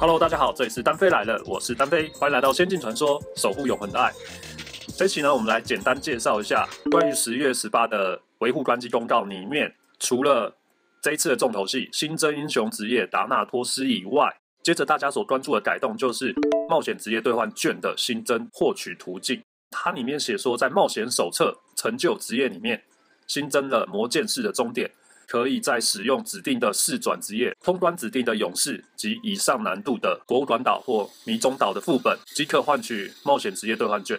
Hello，大家好，这里是单飞来了，我是单飞，欢迎来到《仙境传说》，守护永恒的爱。这期呢，我们来简单介绍一下关于十月十八的维护关机公告里面，除了这一次的重头戏新增英雄职业达纳托斯以外，接着大家所关注的改动就是冒险职业兑换券的新增获取途径。它里面写说，在冒险手册成就职业里面新增了魔剑士的终点。可以在使用指定的四转职业通关指定的勇士及以上难度的博物馆岛或迷踪岛的副本，即可换取冒险职业兑换券。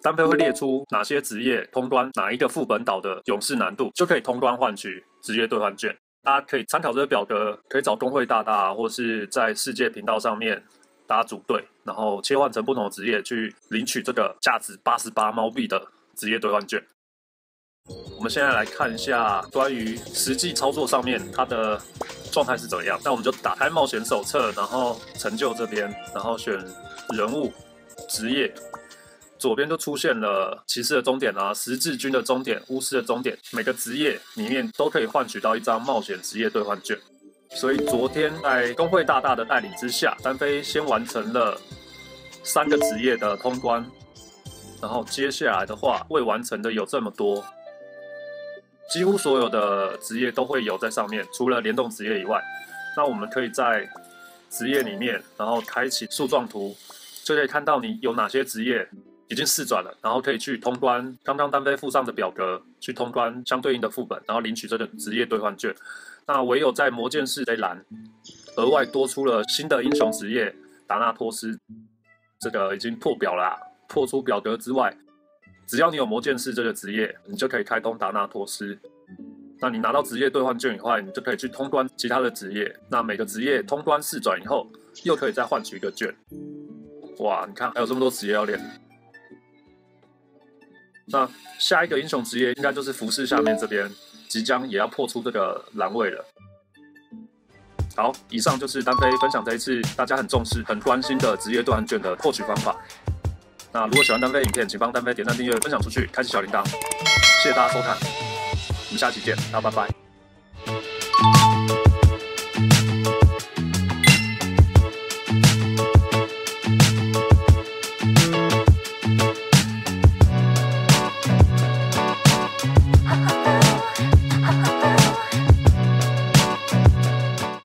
单飞会列出哪些职业通关哪一个副本岛的勇士难度，就可以通关换取职业兑换券。大家可以参考这个表格，可以找工会大大，或是在世界频道上面大家组队，然后切换成不同的职业去领取这个价值八十八猫币的职业兑换券。我们现在来看一下关于实际操作上面它的状态是怎么样。那我们就打开冒险手册，然后成就这边，然后选人物、职业，左边就出现了骑士的终点啊，十字军的终点、巫师的终点，每个职业里面都可以换取到一张冒险职业兑换券。所以昨天在工会大大的带领之下，单飞先完成了三个职业的通关，然后接下来的话未完成的有这么多。几乎所有的职业都会有在上面，除了联动职业以外，那我们可以在职业里面，然后开启树状图，就可以看到你有哪些职业已经试转了，然后可以去通关刚刚单飞附上的表格，去通关相对应的副本，然后领取这个职业兑换券。那唯有在魔剑士这一栏，额外多出了新的英雄职业达纳托斯，这个已经破表了，破出表格之外。只要你有魔剑士这个职业，你就可以开通达纳托斯。那你拿到职业兑换券以后，你就可以去通关其他的职业。那每个职业通关四转以后，又可以再换取一个券。哇，你看还有这么多职业要练。那下一个英雄职业应该就是服饰下面这边，即将也要破出这个栏位了。好，以上就是单飞分享这一次大家很重视、很关心的职业兑换券的获取方法。那如果喜欢单飞影片，请帮单飞点赞、订阅、分享出去，开启小铃铛。谢谢大家收看，我们下期见，大家拜拜。